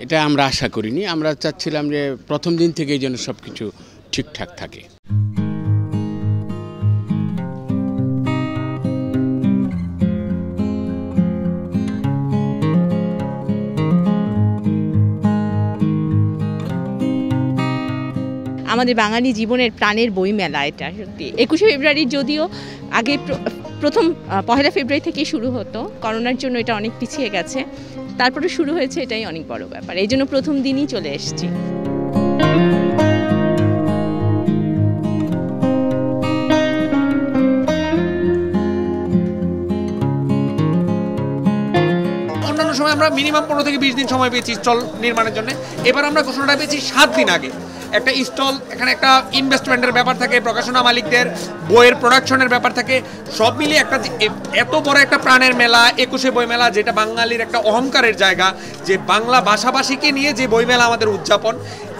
এটা আমরা আশা করিনি। আমরা চাচ্ছিলাম যে প্রথম দিন থেকেই যেন সব কিছু ঠিকঠাক থাকে। আমাদের বাঙালি জীবনের প্রাণের বইমেলা এটা, সত্যি। একুশে ফেব্রুয়ারি যদিও আগে প্রথম পহেলা ফেব্রুয়ারি থেকেই শুরু হতো। করোনার জন্য এটা অনেক পিছিয়ে গেছে। তারপরে শুরু হয়েছে এটাই অনেক বড় ব্যাপার। এই জন্য প্রথম দিনই চলে এসেছি। অন্যান্য সময় আমরা মিনিমাম পনেরো থেকে বিশ দিন সময় পেয়েছি স্টল নির্মাণের জন্য। এবার আমরা ঘোষণাটা পেয়েছি সাত দিন আগে। একটা স্টল এখানে একটা ইনভেস্টমেন্টের ব্যাপার থাকে, প্রকাশনা মালিকদের, বইয়ের প্রোডাকশনের ব্যাপার থাকে, সব মিলিয়ে একটা এত বড় একটা প্রাণের মেলা, একুশে বই মেলা যেটা বাঙালির একটা অহংকারের জায়গা, যে বাংলা ভাষাভাষীকে নিয়ে যে বই মেলা আমাদের উদযাপন,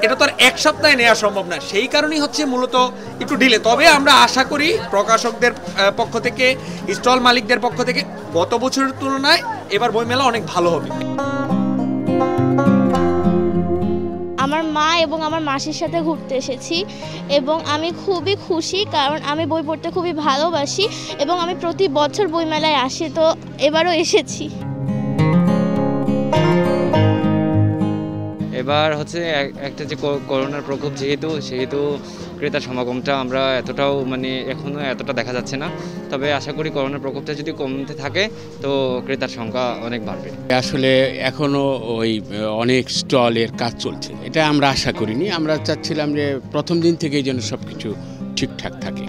এটা তো আর এক সপ্তাহে নেওয়া সম্ভব না। সেই কারণেই হচ্ছে মূলত একটু ডিলে তবে আমরা আশা করি প্রকাশকদের পক্ষ থেকে স্টল মালিকদের পক্ষ থেকে গত বছরের তুলনায় এবার বইমেলা অনেক ভালো হবে। আমার মা এবং আমার মাসির সাথে ঘুরতে এসেছি এবং আমি খুবই খুশি কারণ আমি বই পড়তে খুবই ভালোবাসি এবং আমি প্রতি বছর বইমেলায় আসি, তো এবারও এসেছি। এবার হচ্ছে এক- একটা যে করোনার প্রকোপ যেহেতু সেহেতু ক্রেতার সমাগমটা আমরা এতটাও মানে এখনও এতটা দেখা যাচ্ছে না। তবে আশা করি করোনার প্রকোপটা যদি কমতে থাকে তো ক্রেতার সংখ্যা অনেক বাড়বে। আসলে এখনও ওই অনেক স্টলের কাজ চলছে। এটা আমরা আশা করিনি। আমরা চাচ্ছিলাম যে প্রথম দিন থেকেই যেন সব কিছু ঠিকঠাক থাকে।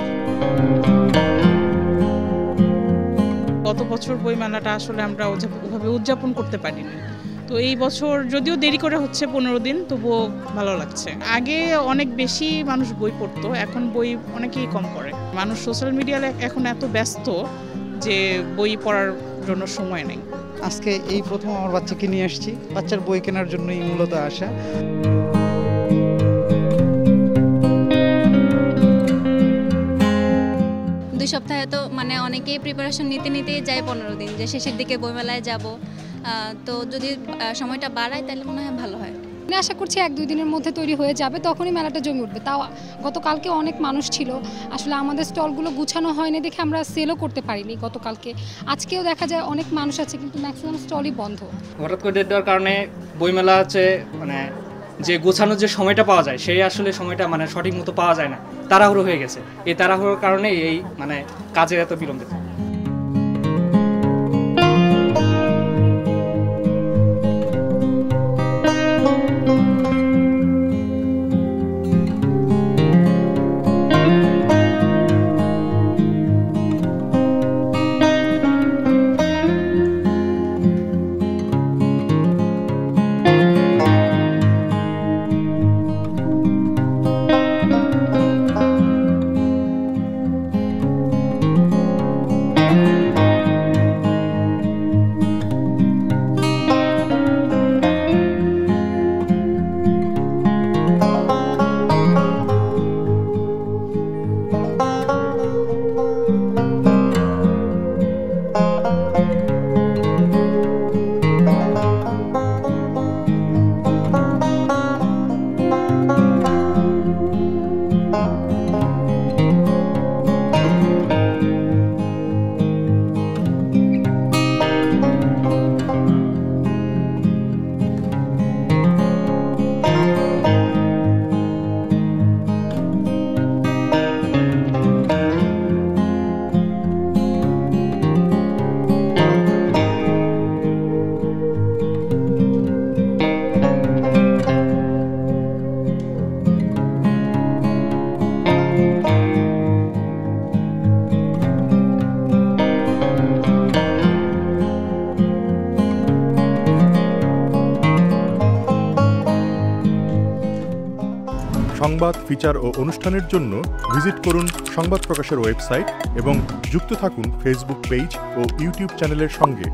গত বছর বইমেলাটা আসলে আমরা ওভাবে উদযাপন করতে পারিনি। তো এই বছর যদিও দেরি করে হচ্ছে পনেরো দিন তবুও ভালো লাগছে। আগে অনেক বেশি মানুষ বই পড়তো এখন বই অনেকেই কম পড়ে। মানুষ সোশ্যাল মিডিয়ায় এখন এত ব্যস্ত যে বই পড়ার জন্য সময় নেই। আজকে এই প্রথম আমার বাচ্চাকে নিয়ে আসছি। বাচ্চার বই কেনার জন্যই মূলত আসা। দুই সপ্তাহে তো মানে অনেকেই প্রিপারেশন নিতে নিতেই যায় পনেরো দিন যে শেষের দিকে বইমেলায় যাব। তো যদি সময়টা বাড়ায় তাহলে মনে হয় ভালো হয়। আমি আশা করছি এক দুই দিনের মধ্যে তৈরি হয়ে যাবে তখনই মেলাটা জমে উঠবে। তাও গতকালকে অনেক মানুষ ছিল আসলে আমাদের স্টলগুলো গুছানো হয়নি দেখে আমরা সেলও করতে পারিনি গতকালকে। আজকেও দেখা যায় অনেক মানুষ আছে কিন্তু ম্যাক্সিমাম স্টলই বন্ধ। হঠাৎ করে ডেট দেওয়ার কারণে বইমেলা হচ্ছে মানে যে গোছানোর যে সময়টা পাওয়া যায় সেই আসলে সময়টা মানে সঠিক মতো পাওয়া যায় না। তাড়াহুড়ো হয়ে গেছে। এই তাড়াহুড়োর কারণে এই মানে কাজের এত Música সংবাদ, ফিচার ও অনুষ্ঠানের জন্য ভিজিট করুন সংবাদ প্রকাশের ওয়েবসাইট এবং যুক্ত থাকুন ফেসবুক পেজ ও ইউটিউব চ্যানেলের সঙ্গে।